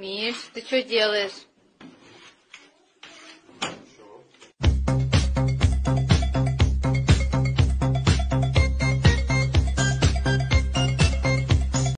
Миш, ты что делаешь?